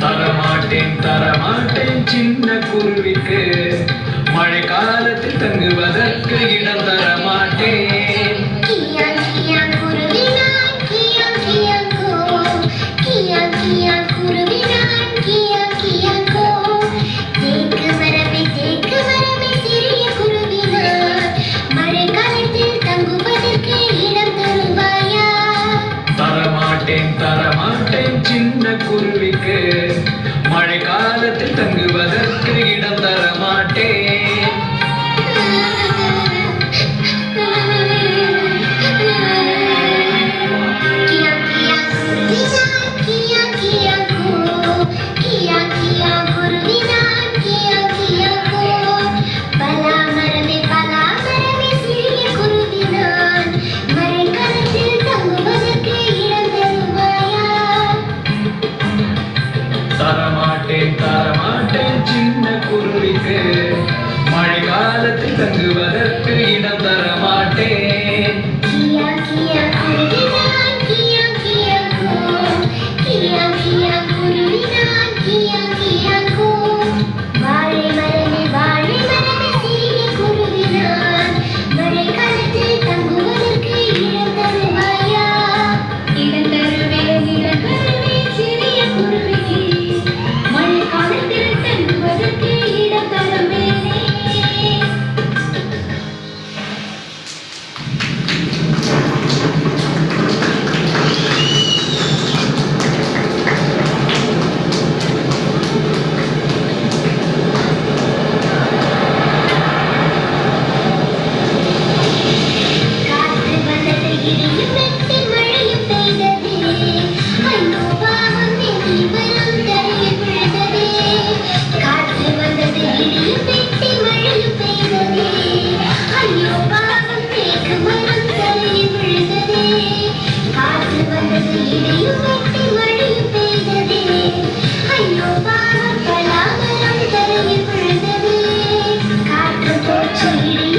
தரமாட்டேன் தரமாட்டேன் சின்ன குருவிக்கு. தரமாட்டேன் தரமாட்டேன் சின்ன குருவிக்கு. மழைக்கால மாட்டேன் சின்ன குருவிக்கு. மழை காலத்தில் தங்குவதற்கு இடம் தரமா? Amen.